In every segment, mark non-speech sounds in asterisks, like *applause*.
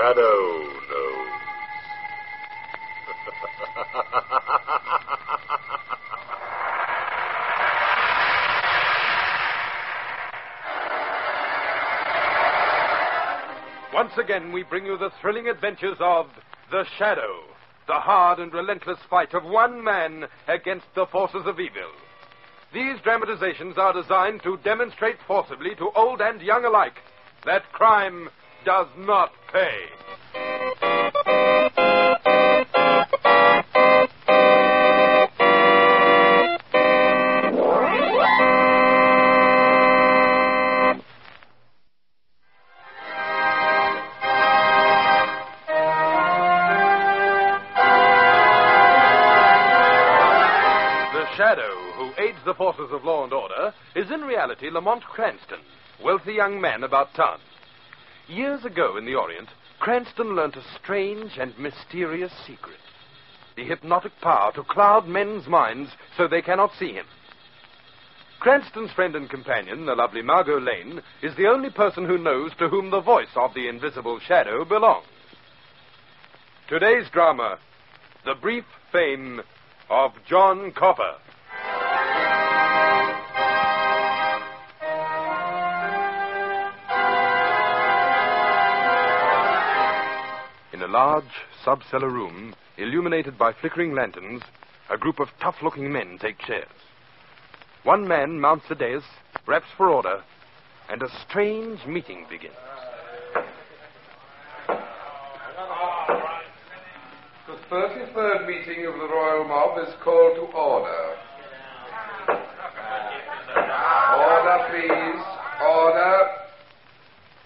shadow knows. Once again, we bring you the thrilling adventures of The Shadow, the hard and relentless fight of one man against the forces of evil. These dramatizations are designed to demonstrate forcibly to old and young alike that crime does not pay. The Shadow, who aids the forces of law and order, is in reality Lamont Cranston, wealthy young man about town. Years ago in the Orient, Cranston learnt a strange and mysterious secret the hypnotic power to cloud men's minds so they cannot see him. Cranston's friend and companion, the lovely Margo Lane, is the only person who knows to whom the voice of the invisible shadow belongs. Today's drama The Brief Fame of John Copper. Large sub-cellar room, illuminated by flickering lanterns, a group of tough-looking men take chairs. One man mounts the dais, raps for order, and a strange meeting begins. The 33rd meeting of the Royal Mob is called to order. Order, please. Order.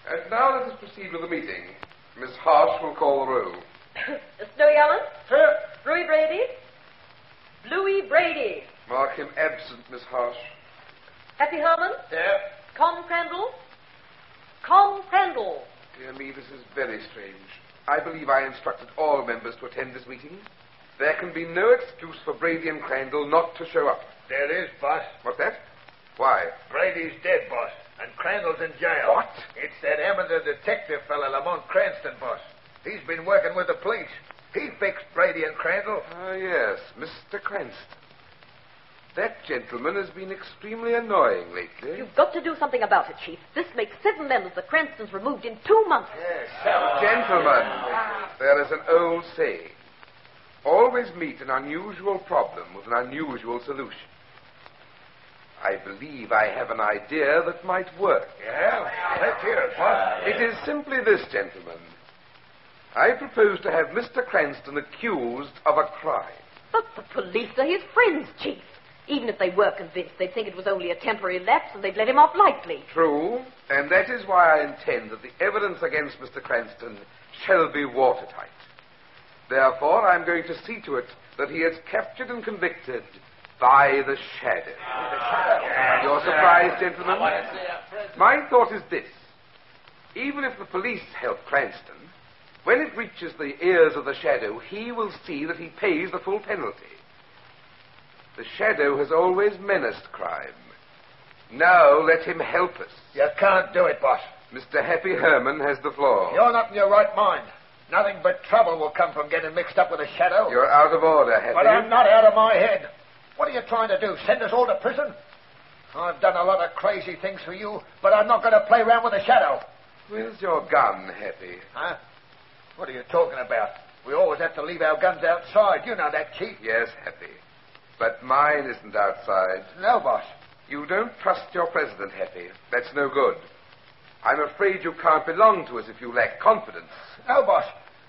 And now let us proceed with the meeting. Miss Harsh will call the roll. *coughs* Snowy Allen? Here. Louis Brady? Louis Brady. Mark him absent, Miss Harsh. Happy Herman? Here. Con Crandall? Con Crandall. Dear me, this is very strange. I believe I instructed all members to attend this meeting. There can be no excuse for Brady and Crandall not to show up. There is, boss. What's that? Why? Brady's dead, boss, and Crandall's in jail. What? It's that amateur detective fella, Lamont Cranston, boss. He's been working with the police. He fixed Brady and Crandall. Ah, yes, Mr. Cranston. That gentleman has been extremely annoying lately. You've got to do something about it, Chief. This makes seven members of the Cranstons removed in two months. Yes, gentlemen, there is an old saying. Always meet an unusual problem with an unusual solution. I believe I have an idea that might work. Yeah? Let's hear it, boss. It is simply this, gentlemen. I propose to have Mr. Cranston accused of a crime. But the police are his friends, Chief. Even if they were convinced, they'd think it was only a temporary lapse and they'd let him off lightly. True, and that is why I intend that the evidence against Mr. Cranston shall be watertight. Therefore, I'm going to see to it that he is captured and convicted by the shadow. You're surprised, gentlemen? My thought is this. Even if the police help Cranston, when it reaches the ears of the shadow, he will see that he pays the full penalty. The shadow has always menaced crime. Now let him help us. You can't do it, boss. Mr. Happy Herman has the floor. You're not in your right mind. Nothing but trouble will come from getting mixed up with a shadow. You're out of order, Happy. But I'm not out of my head. What are you trying to do? Send us all to prison? I've done a lot of crazy things for you, but I'm not going to play around with a shadow. Where's your gun, Happy? Huh? What are you talking about? We always have to leave our guns outside. You know that, Chief. Yes, Happy. But mine isn't outside. No, boss. You don't trust your president, Happy. That's no good. I'm afraid you can't belong to us if you lack confidence. No, boss.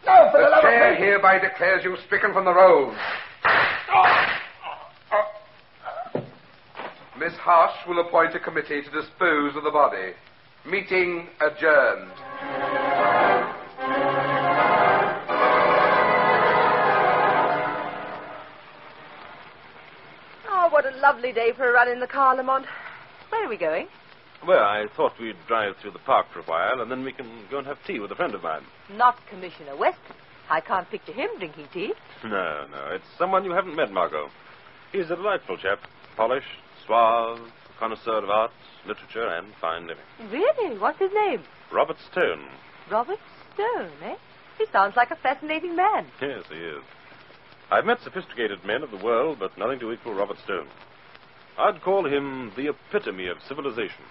No, for the, The love chair of me. hereby declares you stricken from the rolls. Miss Harsh will appoint a committee to dispose of the body. Meeting adjourned. Oh, what a lovely day for a run in the car, Lamont. Where are we going? Well, I thought we'd drive through the park for a while, and then we can go and have tea with a friend of mine. Not Commissioner Weston. I can't picture him drinking tea. No, no, it's someone you haven't met, Margo. He's a delightful chap. Polished, suave, connoisseur of art, literature, and fine living. Really? What's his name? Robert Stone. Robert Stone, eh? He sounds like a fascinating man. Yes, he is. I've met sophisticated men of the world, but nothing to equal Robert Stone. I'd call him the epitome of civilization.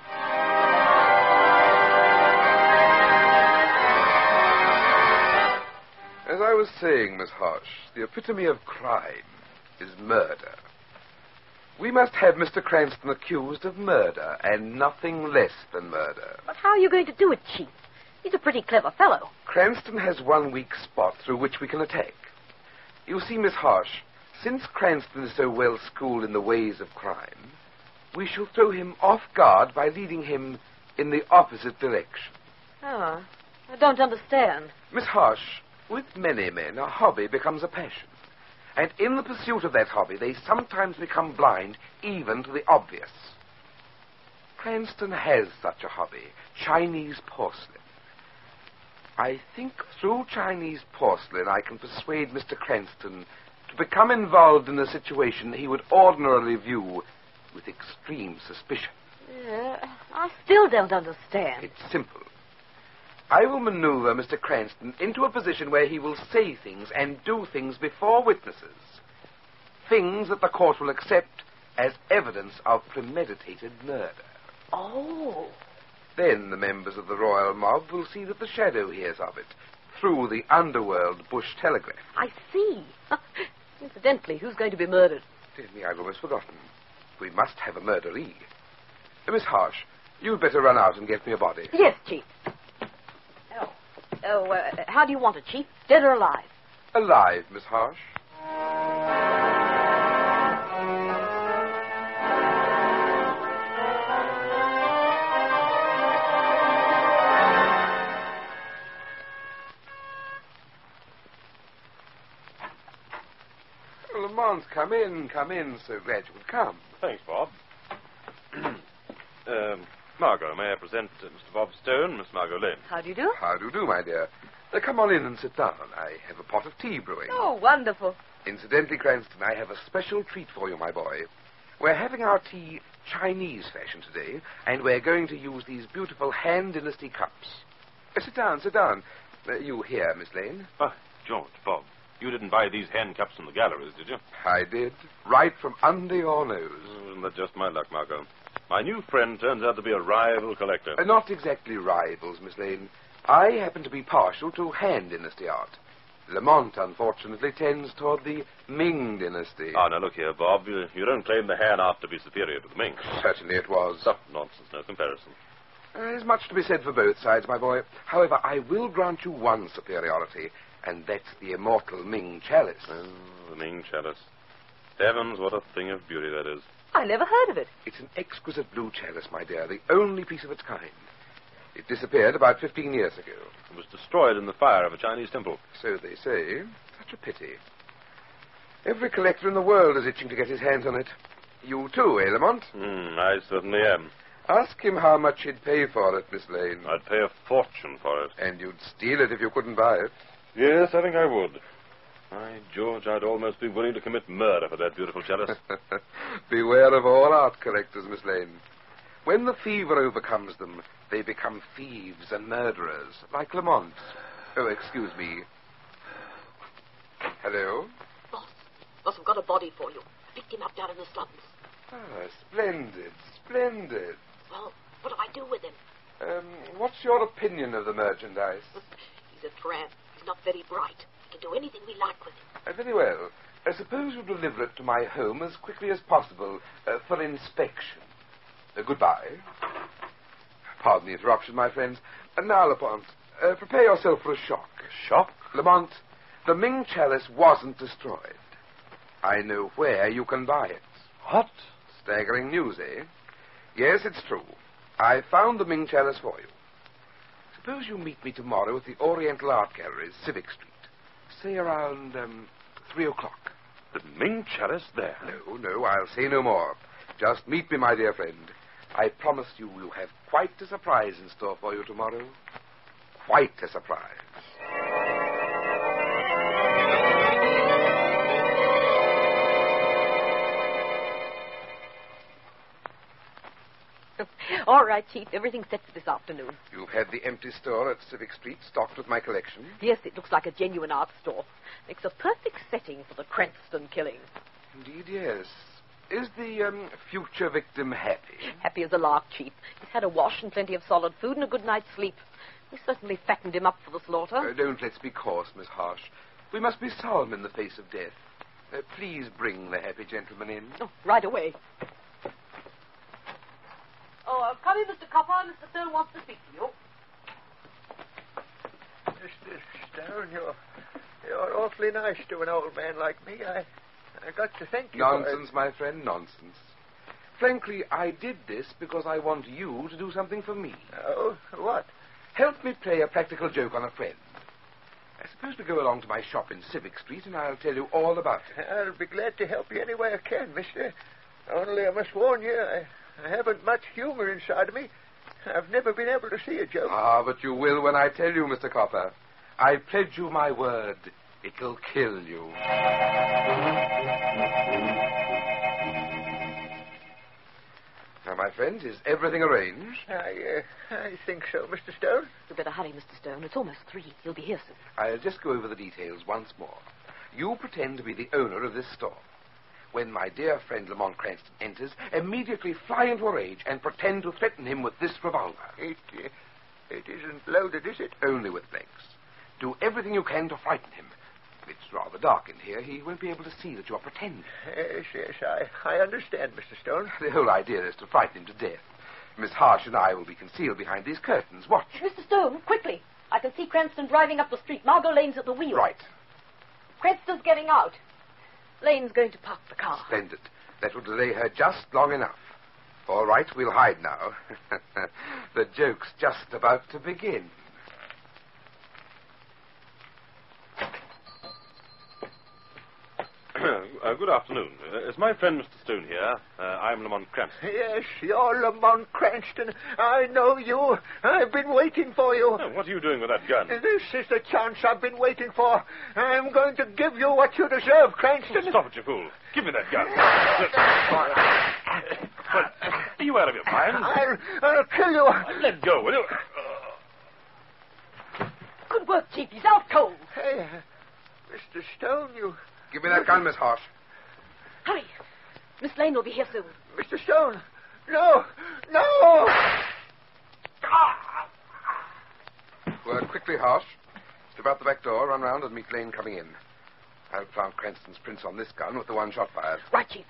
As I was saying, Miss Hodge, the epitome of crime is murder. We must have Mr. Cranston accused of murder, and nothing less than murder. But how are you going to do it, Chief? He's a pretty clever fellow. Cranston has one weak spot through which we can attack. You see, Miss Harsh, since Cranston is so well schooled in the ways of crime, we shall throw him off guard by leading him in the opposite direction. Oh, I don't understand. Miss Harsh, with many men, a hobby becomes a passion. And in the pursuit of that hobby, they sometimes become blind even to the obvious. Cranston has such a hobby Chinese porcelain. I think through Chinese porcelain I can persuade Mr. Cranston to become involved in a situation he would ordinarily view with extreme suspicion. Uh, I still don't understand. It's simple. I will maneuver Mr. Cranston into a position where he will say things and do things before witnesses. Things that the court will accept as evidence of premeditated murder. Oh. Then the members of the royal mob will see that the shadow hears of it through the underworld bush telegraph. I see. *laughs* Incidentally, who's going to be murdered? Dear me, I've almost forgotten. We must have a murderee. Miss Harsh, you'd better run out and get me a body. Yes, Chief. Oh, uh, how do you want it, Chief? Dead or alive? Alive, Miss Harsh. Well, Lamont, come in, come in. So glad you could come. Thanks, Bob. *clears throat* um, Margo, may I present uh, Mr. Bob Stone, Miss Margo Lane? How do you do? How do you do, my dear? Uh, come on in and sit down. I have a pot of tea brewing. Oh, wonderful. Incidentally, Cranston, I have a special treat for you, my boy. We're having our tea Chinese fashion today, and we're going to use these beautiful Han Dynasty cups. Uh, sit down, sit down. Uh, you here, Miss Lane? Ah, George, Bob, you didn't buy these Han cups from the galleries, did you? I did. Right from under your nose. Isn't that just my luck, Margo? My new friend turns out to be a rival collector. Uh, not exactly rivals, Miss Lane. I happen to be partial to Han Dynasty art. Lamont, unfortunately, tends toward the Ming Dynasty. Ah, now look here, Bob. You, you don't claim the Han art to be superior to the Ming. Certainly it was. Oh, nonsense, no comparison. Uh, there's much to be said for both sides, my boy. However, I will grant you one superiority, and that's the immortal Ming chalice. Oh, the Ming chalice. Heavens, what a thing of beauty that is. I never heard of it. It's an exquisite blue chalice, my dear, the only piece of its kind. It disappeared about 15 years ago. It was destroyed in the fire of a Chinese temple. So they say. Such a pity. Every collector in the world is itching to get his hands on it. You too, eh, Lamont? Hmm, I certainly am. Ask him how much he'd pay for it, Miss Lane. I'd pay a fortune for it. And you'd steal it if you couldn't buy it. Yes, I think I would. By George, I'd almost be willing to commit murder for that beautiful chalice. *laughs* Beware of all art collectors, Miss Lane. When the fever overcomes them, they become thieves and murderers, like Lamont. Oh, excuse me. Hello? Boss. Boss, I've got a body for you. Picked him up down in the slums. Ah, splendid, splendid. Well, what do I do with him? Um, what's your opinion of the merchandise? *laughs* He's a tramp. He's not very bright. We can do anything we like with him. Uh, very well. Uh, suppose you deliver it to my home as quickly as possible uh, for inspection. Uh, goodbye. Pardon the interruption, my friends. And now, Lamont, uh, prepare yourself for a shock. Shock? Lamont, the Ming chalice wasn't destroyed. I know where you can buy it. What? Staggering news, eh? Yes, it's true. I found the Ming chalice for you. Suppose you meet me tomorrow at the Oriental Art Gallery, Civic Street. Say around um, three o'clock. The Ming chalice there? No, no, I'll say no more. Just meet me, my dear friend. I promise you we'll have quite a surprise in store for you tomorrow. Quite a surprise. *laughs* All right, Chief. Everything's set for this afternoon. You've had the empty store at Civic Street stocked with my collection. Yes, it looks like a genuine art store. Makes a perfect setting for the Cranston killing. Indeed, yes. Is the um, future victim happy? Happy as a lark, Chief. He's had a wash and plenty of solid food and a good night's sleep. We certainly fattened him up for the slaughter. Uh, don't let's be coarse, Miss Harsh. We must be solemn in the face of death. Uh, please bring the happy gentleman in. Oh, right away. Come in, Mr. Copper. Mr. Stone wants to speak to you. Mr. Stone, you're, you're awfully nice to an old man like me. I, I got to thank you. for. Nonsense, my friend, nonsense. Frankly, I did this because I want you to do something for me. Oh, what? Help me play a practical joke on a friend. I suppose we go along to my shop in Civic Street and I'll tell you all about it. I'll be glad to help you any way I can, mister. Only I must warn you, I, I haven't much humor inside of me. I've never been able to see a joke. Ah, but you will when I tell you, Mr. Copper. I pledge you my word. It'll kill you. Now, my friend, is everything arranged? I, uh, I think so, Mr. Stone. You'd better hurry, Mr. Stone. It's almost three. He'll be here soon. I'll just go over the details once more. You pretend to be the owner of this store. When my dear friend Lamont Cranston enters, immediately fly into a rage and pretend to threaten him with this revolver. It, uh, it isn't loaded, is it? Only with blanks. Do everything you can to frighten him. It's rather dark in here. He won't be able to see that you're pretending. Yes, yes, I, I understand, Mr. Stone. *laughs* The whole idea is to frighten him to death. Miss Harsh and I will be concealed behind these curtains. Watch. Mr. Stone, quickly. I can see Cranston driving up the street. Margo Lane's at the wheel. Right. Cranston's getting out. Lane's going to park the car. Splendid. That will delay her just long enough. All right, we'll hide now. *laughs* the joke's just about to begin. Uh, good afternoon. Uh, is my friend Mr. Stone here? Uh, I'm Lamont Cranston. Yes, you're Lamont Cranston. I know you. I've been waiting for you. Oh, what are you doing with that gun? This is the chance I've been waiting for. I'm going to give you what you deserve, Cranston. Stop it, you fool. Give me that gun. *laughs* Well, are you out of your mind? I'll, I'll kill you. Let go, will you? Good work, Chief. He's out cold. Hey, uh, Mr. Stone, you. Give me that gun, Miss Harsh. Hurry. Miss Lane will be here soon. Mr. Stone. No. No. Ah. Work quickly, Harsh. Slip out the back door, run round, and meet Lane coming in. I'll plant Cranston's prints on this gun with the one shot fired. Right, Chief.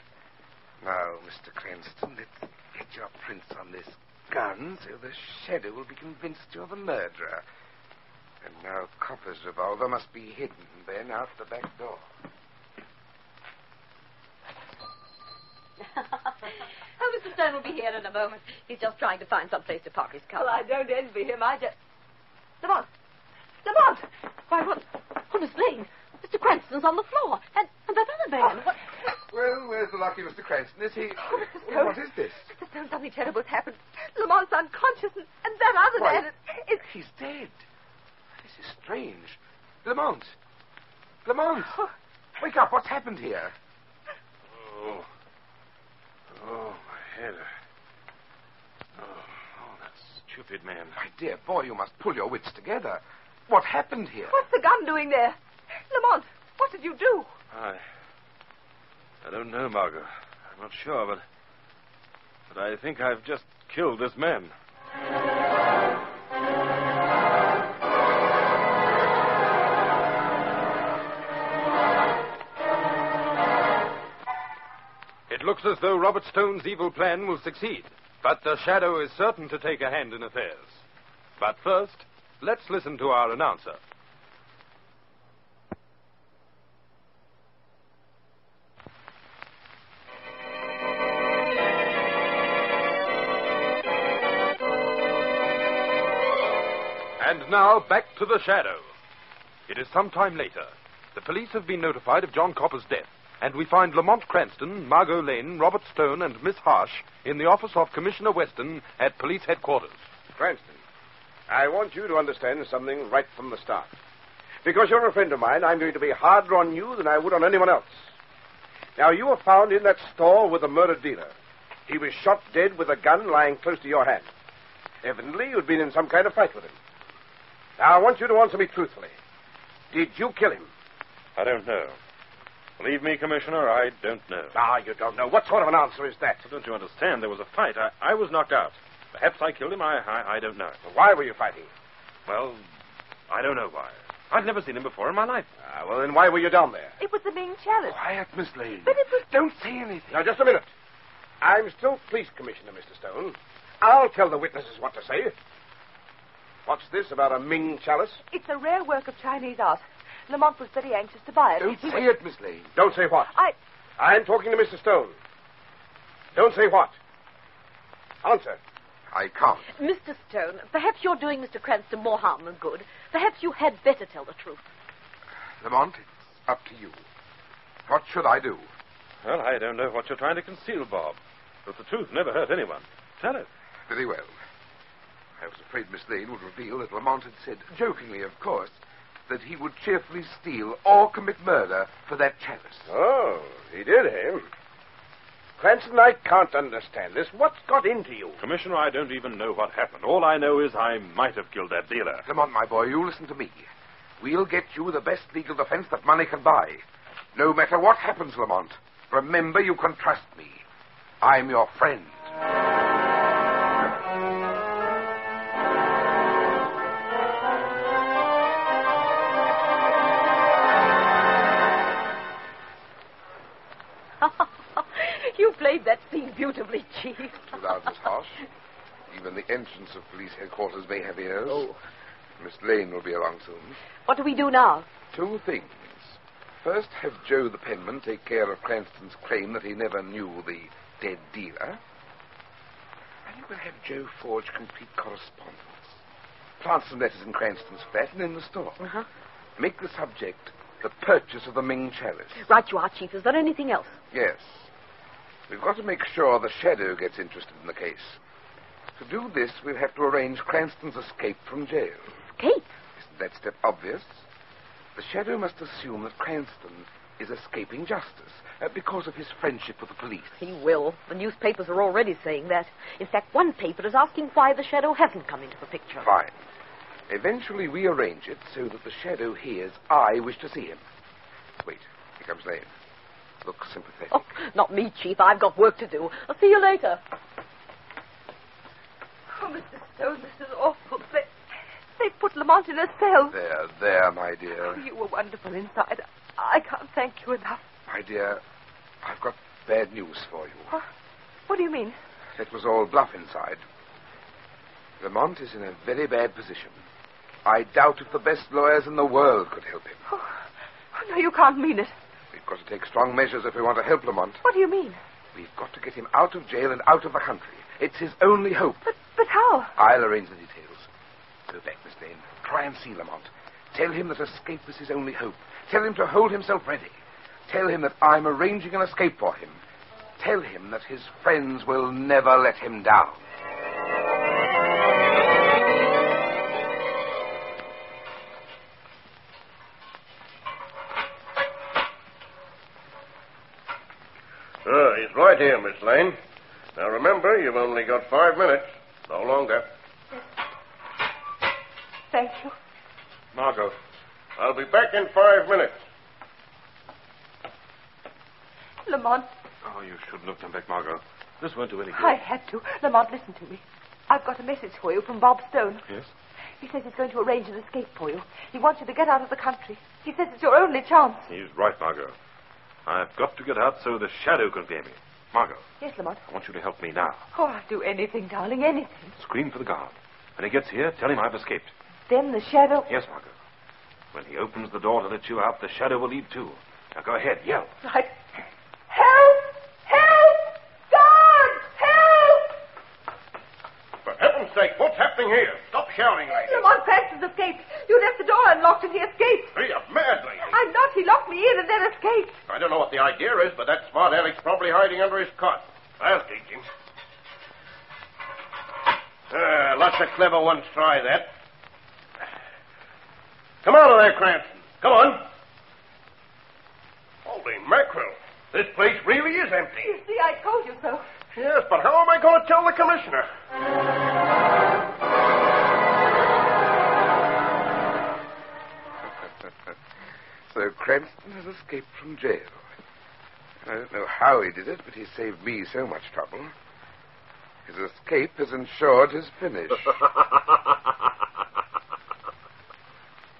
Now, Mr. Cranston, let's get your prints on this gun so the shadow will be convinced you're the murderer. And now Copper's revolver must be hidden then out the back door. Oh, Mr. Stone will be here in a moment. He's just trying to find some place to park his car. Well, I don't envy him. I just. Lamont! Lamont! Why, what? Oh, Miss Lane. Mr. Cranston's on the floor. And, and that other man. What? Well, where's the lucky Mr. Cranston? Is he. Oh, Mr. Stone. What is this? Mr. Stone, something terrible has happened. Lamont's unconscious, and, and that other Why, man is. he's dead. This is strange. Lamont! Lamont! Oh. Wake up. What's happened here? Oh. Oh, my head. Oh, oh, that stupid man. My dear boy, you must pull your wits together. What happened here? What's the gun doing there? Lamont, what did you do? I. I don't know, Margo. I'm not sure, but. But I think I've just killed this man. Looks as though Robert Stone's evil plan will succeed, but the Shadow is certain to take a hand in affairs. But first, let's listen to our announcer. And now, back to the Shadow. It is some time later. The police have been notified of John Copper's death, and we find Lamont Cranston, Margot Lane, Robert Stone, and Miss Harsh in the office of Commissioner Weston at police headquarters. Cranston, I want you to understand something right from the start. Because you're a friend of mine, I'm going to be harder on you than I would on anyone else. Now, you were found in that store with the murdered dealer. He was shot dead with a gun lying close to your hand. Evidently, you'd been in some kind of fight with him. Now, I want you to answer me truthfully. Did you kill him? I don't know. Believe me, Commissioner, I don't know. Ah, you don't know. What sort of an answer is that? Don't you understand? There was a fight. I, I was knocked out. Perhaps I killed him. I, I, I don't know. Why were you fighting? Well, I don't know why. I've never seen him before in my life. Ah, well, then why were you down there? It was the Ming Chalice. Quiet, Miss Lane. But it was. Don't say anything. Now, just a minute. I'm still police commissioner, Mr. Stone. I'll tell the witnesses what to say. What's this about a Ming chalice? It's a rare work of Chinese art. Lamont was very anxious to buy it. Don't He say was- it, Miss Lane. Don't say what. I. I'm talking to Mr. Stone. Don't say what. Answer. I can't. Mr. Stone, perhaps you're doing Mr. Cranston more harm than good. Perhaps you had better tell the truth. Lamont, it's up to you. What should I do? Well, I don't know what you're trying to conceal, Bob. But the truth never hurt anyone. Tell it. Very well. I was afraid Miss Lane would reveal that Lamont had said, jokingly, of course, that he would cheerfully steal or commit murder for that chalice. Oh, he did, eh? Cranston, I can't understand this. What's got into you? Commissioner, I don't even know what happened. All I know is I might have killed that dealer. Lamont, my boy, you listen to me. We'll get you the best legal defense that money can buy. No matter what happens, Lamont, remember you can trust me. I'm your friend. Chief. Too loud, Miss Harsh. Even the entrance of police headquarters may have ears. Oh. Miss Lane will be along soon. What do we do now? Two things. First, have Joe the penman take care of Cranston's claim that he never knew the dead dealer. And you will have Joe forge complete correspondence. Plant some letters in Cranston's flat and in the store. Uh-huh. Make the subject the purchase of the Ming chalice. Right you are, Chief. Is there anything else? Yes. We've got to make sure the Shadow gets interested in the case. To do this, we'll have to arrange Cranston's escape from jail. Escape? Isn't that step obvious? The Shadow must assume that Cranston is escaping justice uh, because of his friendship with the police. He will. The newspapers are already saying that. In fact, one paper is asking why the shadow hasn't come into the picture. Fine. Eventually, we arrange it so that the Shadow hears I wish to see him. Wait, here comes Lane. Look sympathetic. Oh, not me, Chief. I've got work to do. I'll see you later. Oh, Mr. Stone, this is awful. They, they put Lamont in a cell. There, there, my Oh, dear. you were wonderful inside. I can't thank you enough. My dear, I've got bad news for you. What, what do you mean? It was all bluff inside. Lamont is in a very bad position. I doubt if the best lawyers in the world could help him. Oh, oh, no, you can't mean it. We've got to take strong measures if we want to help Lamont. What do you mean? We've got to get him out of jail and out of the country. It's his only hope. But, but how? I'll arrange the details. Go back, Miss Lane. Try and see Lamont. Tell him that escape is his only hope. Tell him to hold himself ready. Tell him that I'm arranging an escape for him. Tell him that his friends will never let him down. Right here, Miss Lane. Now remember, you've only got five minutes. No longer. Thank you. Margo. I'll be back in five minutes. Lamont, Oh, you shouldn't have come back, Margo. This won't do any good. I had to. Lamont, listen to me. I've got a message for you from Bob Stone. Yes? He says he's going to arrange an escape for you. He wants you to get out of the country. He says it's your only chance. He's right, Margo. I've got to get out so the shadow can hear me. Margo, Yes, Lamont. I want you to help me now. Oh, I'll do anything, darling, anything. Scream for the guard. When he gets here, tell him I've escaped. Then the shadow. Yes, Margo. When he opens the door to let you out, the shadow will leave too. Now go ahead, yell. Right. Help! Help! Guard! Help! For heaven's sake, what's happening here? Stop shouting, lady. Lamont Cranston's escaped. You left the door unlocked and he escaped. Are you mad, lady? I'm not. He locked me in and then escaped. I don't know what the idea is, but that smart Alec's probably hiding under his cot. I'll teach him. Ah, lots of clever ones try that. Come out of there, Cranston. Come on. Holy mackerel. This place really is empty. You see, I told you so. Yes, but how am I going to tell the commissioner? So Cranston has escaped from jail. I don't know how he did it, but he saved me so much trouble. His escape has ensured his finish. *laughs*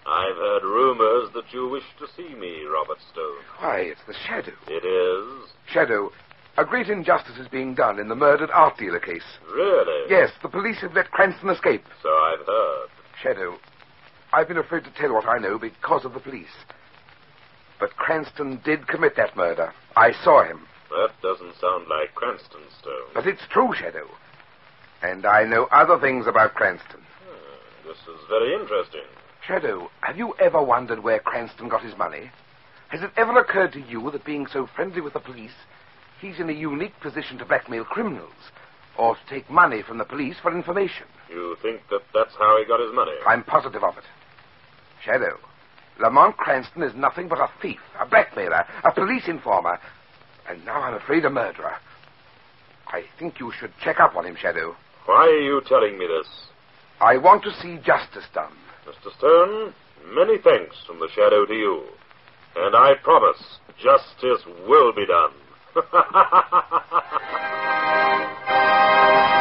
I've heard rumors that you wish to see me, Robert Stone. Why, it's the Shadow. It is? Shadow, a great injustice is being done in the murdered art dealer case. Really? Yes, the police have let Cranston escape. So I've heard. Shadow, I've been afraid to tell what I know because of the police. But Cranston did commit that murder. I saw him. That doesn't sound like Cranston Stone. But it's true, Shadow. And I know other things about Cranston. Hmm, this is very interesting. Shadow, have you ever wondered where Cranston got his money? Has it ever occurred to you that being so friendly with the police, he's in a unique position to blackmail criminals or to take money from the police for information? You think that that's how he got his money? I'm positive of it. Shadow, Lamont Cranston is nothing but a thief, a blackmailer, a police informer, and now I'm afraid a murderer. I think you should check up on him, Shadow. Why are you telling me this? I want to see justice done. Mr. Stern, many thanks from the Shadow to you. And I promise justice will be done. *laughs*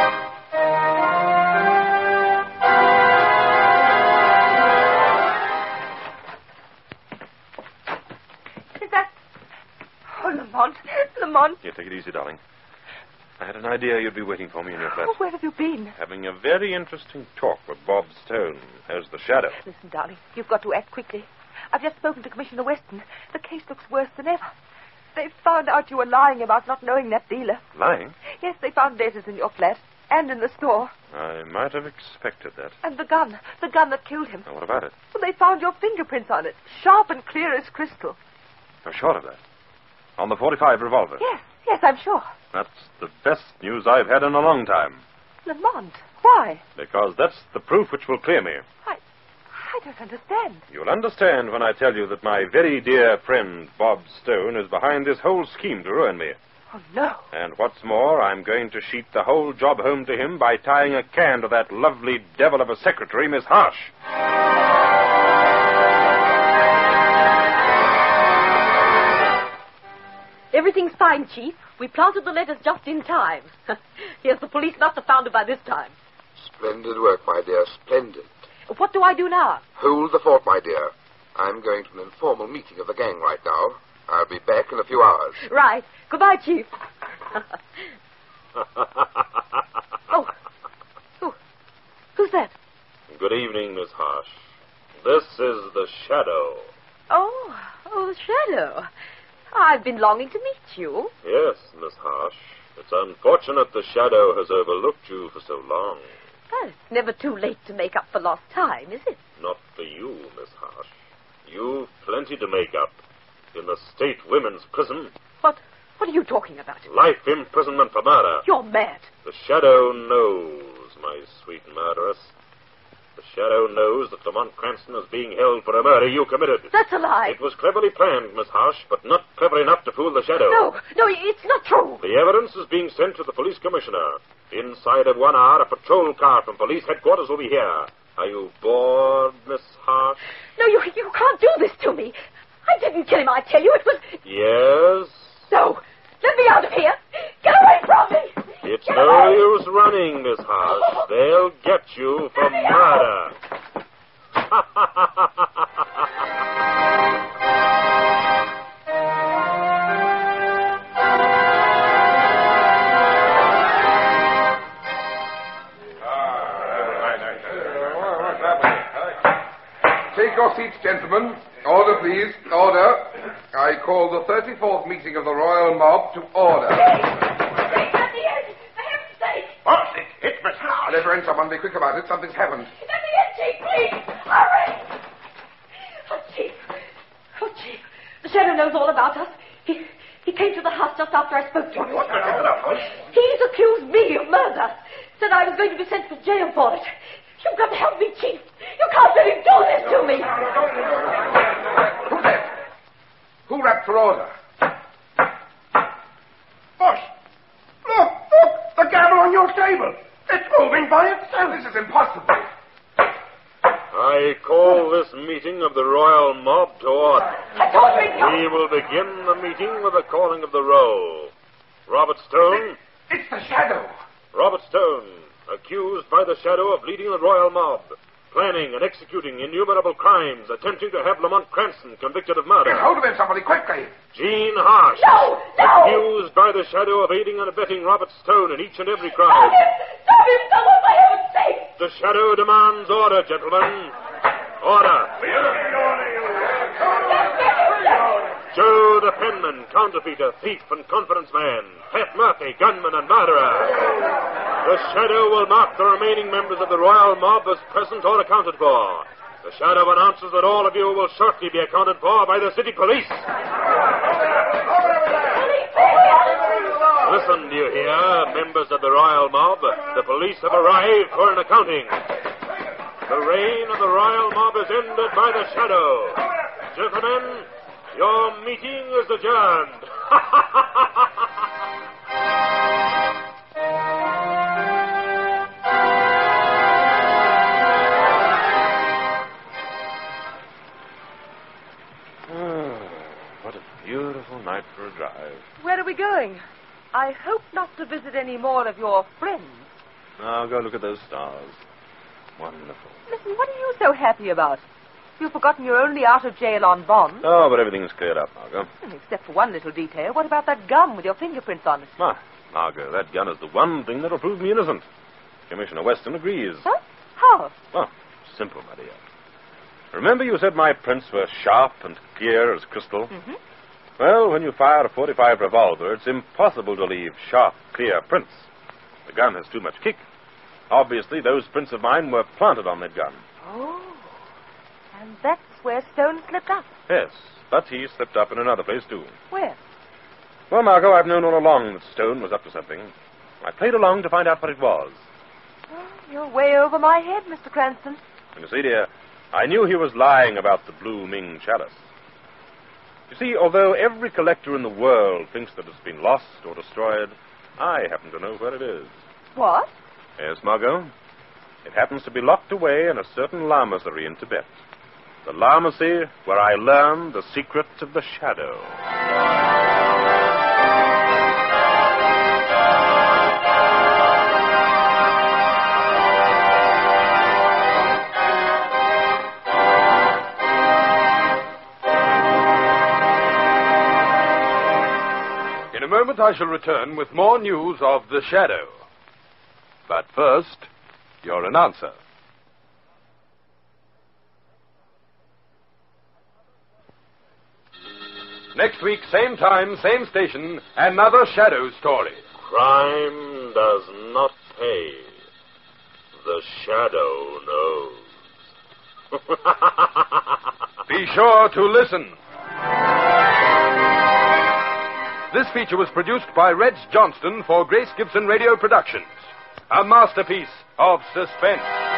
Lamont. Here, take it easy, darling. I had an idea you'd be waiting for me in your flat. Oh, where have you been? Having a very interesting talk with Bob Stone as the shadow. Listen, darling, you've got to act quickly. I've just spoken to Commissioner Weston. The case looks worse than ever. They've found out you were lying about not knowing that dealer. Lying? Yes, they found letters in your flat and in the store. I might have expected that. And the gun. The gun that killed him. Now, what about it? Well, they found your fingerprints on it. Sharp and clear as crystal. You're sure of that? On the 45 revolver? Yes, yes, I'm sure. That's the best news I've had in a long time. Lamont, why? Because that's the proof which will clear me. I, I don't understand. You'll understand when I tell you that my very dear friend Bob Stone is behind this whole scheme to ruin me. Oh, no. And what's more, I'm going to sheet the whole job home to him by tying a can to that lovely devil of a secretary, Miss Harsh. Everything's fine, Chief. We planted the letters just in time. *laughs* yes, the police must have found it by this time. Splendid work, my dear, splendid. What do I do now? Hold the fort, my dear. I'm going to an informal meeting of the gang right now. I'll be back in a few hours. Right. Goodbye, Chief. *laughs* oh. oh. Who's that? Good evening, Miss Harsh. This is the Shadow. Oh, oh, the shadow. I've been longing to meet you. Yes, Miss Harsh. It's unfortunate the Shadow has overlooked you for so long. Well, it's never too late to make up for lost time, is it? Not for you, Miss Harsh. You've plenty to make up. In the state women's prison, What? What are you talking about? life imprisonment for murder. You're mad. The Shadow knows, my sweet murderess. The Shadow knows that Lamont Cranston is being held for a murder you committed. That's a lie. It was cleverly planned, Miss Harsh, but not clever enough to fool the Shadow. No, no, it's not true. The evidence is being sent to the police commissioner. Inside of one hour, a patrol car from police headquarters will be here. Are you bored, Miss Harsh? No, you, you can't do this to me. I didn't kill him, I tell you. It was. Yes? No. Let me out of here. Get away from me. It's no use running, Miss Harsh. They'll get you for murder. About it. Something's happened. Let me in, Chief, please. Hurry. Oh, Chief. Oh, Chief. The Shadow knows all about us. He, he came to the house just after I spoke to him. What the hell? He's accused me of murder. Said I was going to be sent to jail for it. You've got to help me, Chief. You can't let him do this to me. Who's that? Who rapped for order? Boss. Look, look, The gavel on your table. It's moving by itself. This is impossible. I call this meeting of the royal mob to order. I told you We will begin the meeting with the calling of the roll. Robert Stone. It's the shadow. Robert Stone, accused by the shadow of leading the royal mob, planning and executing innumerable crimes, attempting to have Lamont Cranston convicted of murder. Get hold of him, somebody, quickly. Gene Harsh, No, no! accused by the shadow of aiding and abetting Robert Stone in each and every crime. Stop crime. him! Stop him! Someone, for heaven's sake! The shadow demands order, gentlemen. Order. Joe the penman, counterfeiter, thief, and confidence man. Pat Murphy, gunman and murderer. The shadow will mark the remaining members of the royal mob as present or accounted for. The shadow announces that all of you will shortly be accounted for by the city police. Listen, do you hear, members of the royal mob? The police have arrived for an accounting. The reign of the royal mob is ended by the shadow. Gentlemen, your meeting is adjourned. Oh, *laughs* what a beautiful night for a drive. Where are we going? I hope not to visit any more of your friends. Now go look at those stars. Wonderful. Listen, what are you so happy about? You've forgotten you're only out of jail on bond. Oh, but everything's cleared up, Margo. Except for one little detail. What about that gum with your fingerprints on it? Ah, Margo, that gun is the one thing that'll prove me innocent. Commissioner Weston agrees. Huh? How? Oh, simple, my dear. Remember you said my prints were sharp and clear as crystal? Mhm. Well, when you fire a 45 revolver, it's impossible to leave sharp, clear prints. The gun has too much kick. Obviously, those prints of mine were planted on that gun. Oh. And that's where Stone slipped up. Yes, but he slipped up in another place, too. Where? Well, Margo, I've known all along that Stone was up to something. I played along to find out what it was. Oh, you're way over my head, Mr. Cranston. And you see, dear, I knew he was lying about the Blue Ming chalice. You see, although every collector in the world thinks that it's been lost or destroyed, I happen to know where it is. What? Yes, Margo. It happens to be locked away in a certain lamasery in Tibet. The lamasery where I learned the secrets of the shadow. In a moment, I shall return with more news of the shadow. But first, your announcer. Next week, same time, same station, another shadow story. Crime does not pay. The shadow knows. *laughs* Be sure to listen. This feature was produced by Reg Johnston for Grace Gibson Radio Productions. A masterpiece of suspense.